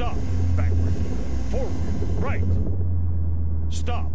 Stop. Backward. Forward. Right. Stop.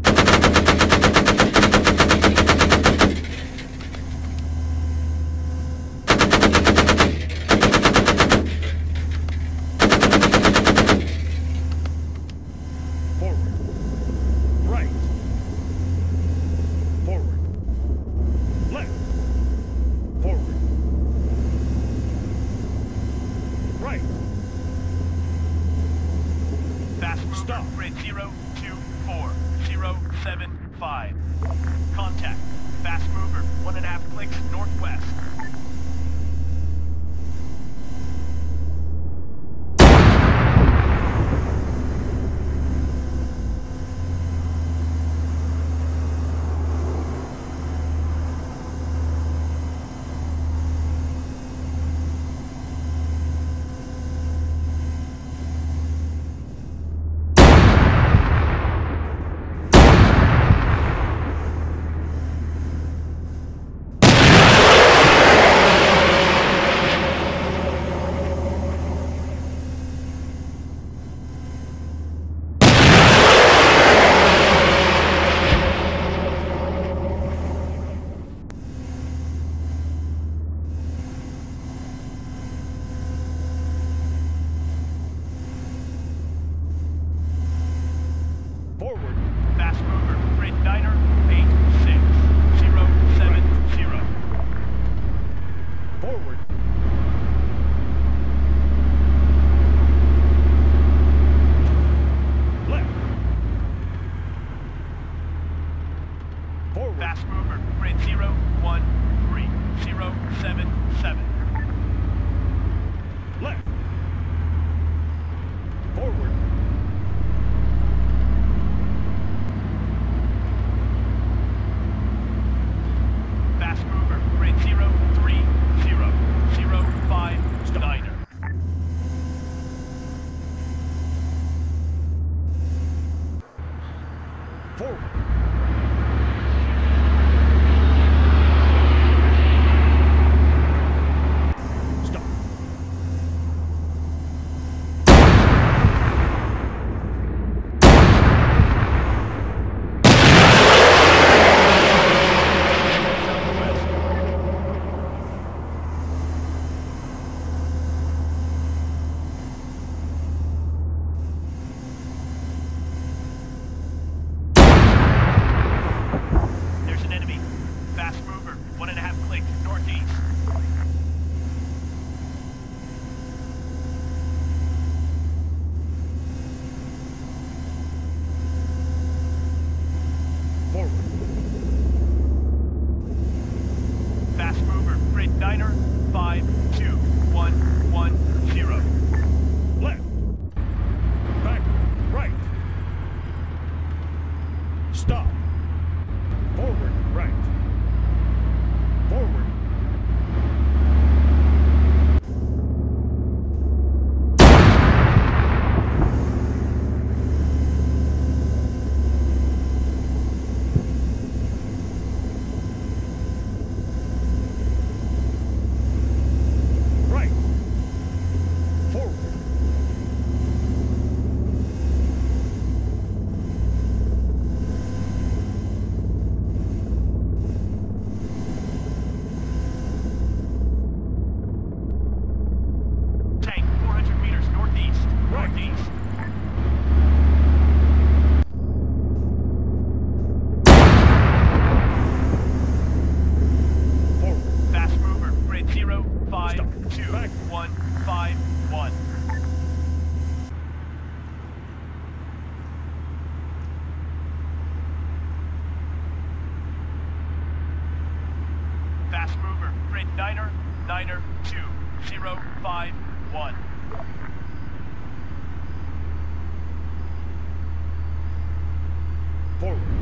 fast mover, grid niner, niner two zero five one Forward.